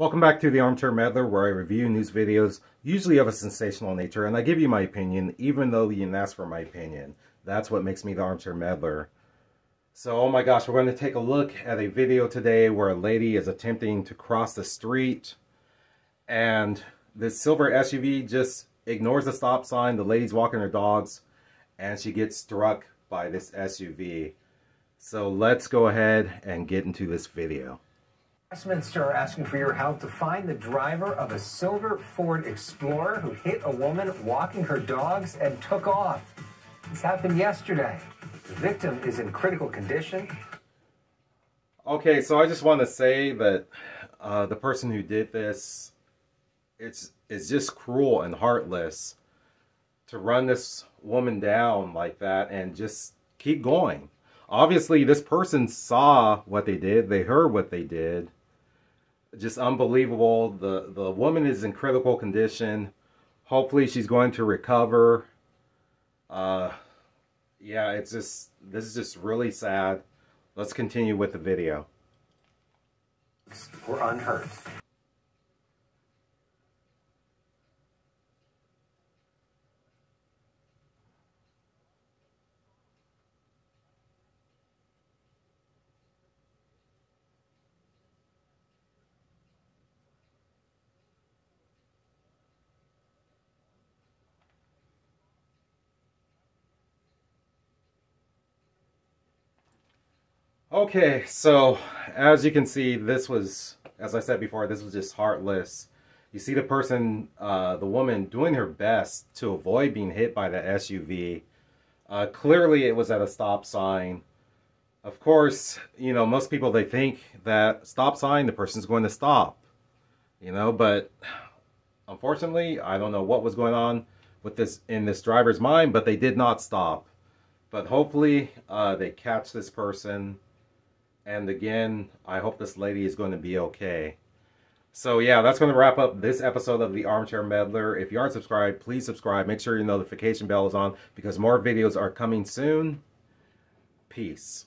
Welcome back to the Armchair Meddler where I review news videos, usually of a sensational nature, and I give you my opinion even though you didn't ask for my opinion. That's what makes me the Armchair Meddler. So, oh my gosh, we're going to take a look at a video today where a lady is attempting to cross the street and this silver SUV just ignores the stop sign, the lady's walking her dogs, and she gets struck by this SUV. So let's go ahead and get into this video. Westminster are asking for your help to find the driver of a silver Ford Explorer who hit a woman walking her dogs and took off. This happened yesterday. The victim is in critical condition. Okay, so I just want to say that uh, the person who did this, it's it's just cruel and heartless to run this woman down like that and just keep going. Obviously, this person saw what they did. They heard what they did just unbelievable. The the woman is in critical condition. Hopefully she's going to recover. Uh yeah, it's just this is just really sad. Let's continue with the video. We're unhurt. Okay, so as you can see, this was, as I said before, this was just heartless. You see the person, uh, the woman, doing her best to avoid being hit by the SUV. Uh, clearly, it was at a stop sign. Of course, you know, most people, they think that stop sign, the person's going to stop. You know, but unfortunately, I don't know what was going on with this in this driver's mind, but they did not stop. But hopefully, uh, they catch this person and again, I hope this lady is going to be okay. So yeah, that's going to wrap up this episode of the Armchair Meddler. If you aren't subscribed, please subscribe. Make sure your notification bell is on because more videos are coming soon. Peace.